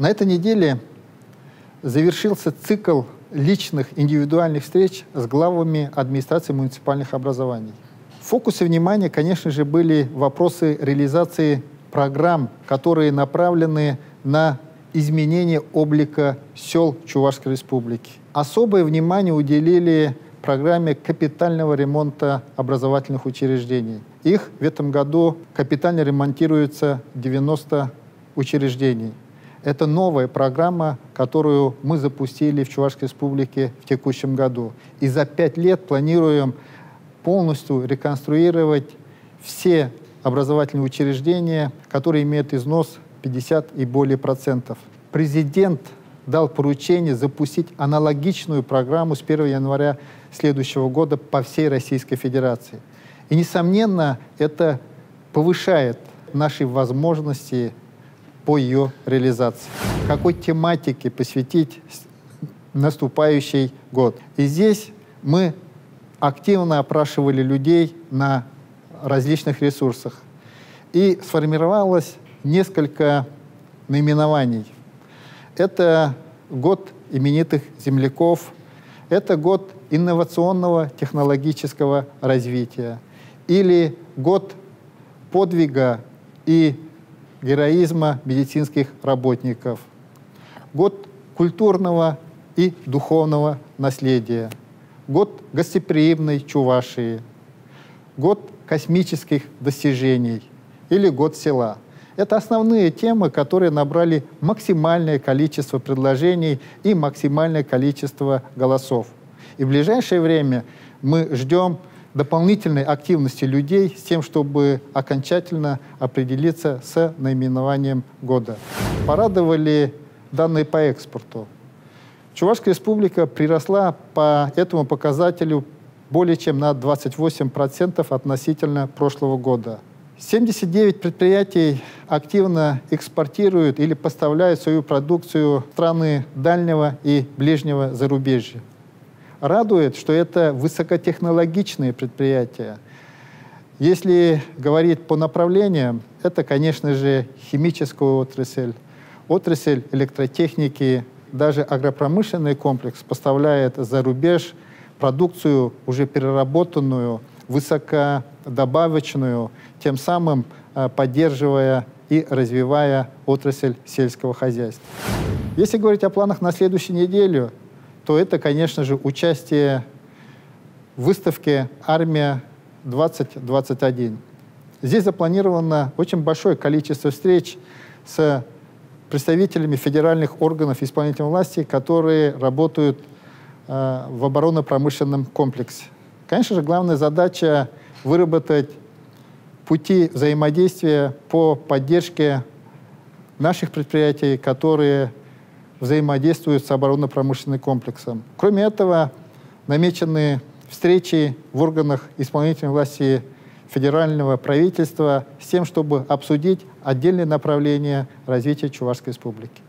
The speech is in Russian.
На этой неделе завершился цикл личных индивидуальных встреч с главами администрации муниципальных образований. В фокусе внимания, конечно же, были вопросы реализации программ, которые направлены на изменение облика сел Чувашской Республики. Особое внимание уделили программе капитального ремонта образовательных учреждений. Их в этом году капитально ремонтируется 90 учреждений. Это новая программа, которую мы запустили в Чувашской Республике в текущем году. И за пять лет планируем полностью реконструировать все образовательные учреждения, которые имеют износ 50 и более процентов. Президент дал поручение запустить аналогичную программу с 1 января следующего года по всей Российской Федерации. И, несомненно, это повышает наши возможности по ее реализации. Какой тематике посвятить наступающий год. И здесь мы активно опрашивали людей на различных ресурсах. И сформировалось несколько наименований. Это год именитых земляков, это год инновационного технологического развития или год подвига и героизма медицинских работников, год культурного и духовного наследия, год гостеприимной Чувашии, год космических достижений или год села. Это основные темы, которые набрали максимальное количество предложений и максимальное количество голосов. И в ближайшее время мы ждем дополнительной активности людей с тем, чтобы окончательно определиться с наименованием года. Порадовали данные по экспорту. Чувашская республика приросла по этому показателю более чем на 28% относительно прошлого года. 79 предприятий активно экспортируют или поставляют свою продукцию в страны дальнего и ближнего зарубежья радует, что это высокотехнологичные предприятия. Если говорить по направлениям, это, конечно же, химическая отрасль, отрасль электротехники, даже агропромышленный комплекс поставляет за рубеж продукцию уже переработанную, высокодобавочную, тем самым э, поддерживая и развивая отрасль сельского хозяйства. Если говорить о планах на следующую неделю, то это, конечно же, участие в выставке «Армия-2021». Здесь запланировано очень большое количество встреч с представителями федеральных органов исполнительной власти, которые работают э, в оборонно-промышленном комплексе. Конечно же, главная задача — выработать пути взаимодействия по поддержке наших предприятий, которые взаимодействуют с оборонно-промышленным комплексом. Кроме этого, намечены встречи в органах исполнительной власти федерального правительства с тем, чтобы обсудить отдельные направления развития Чувашской республики.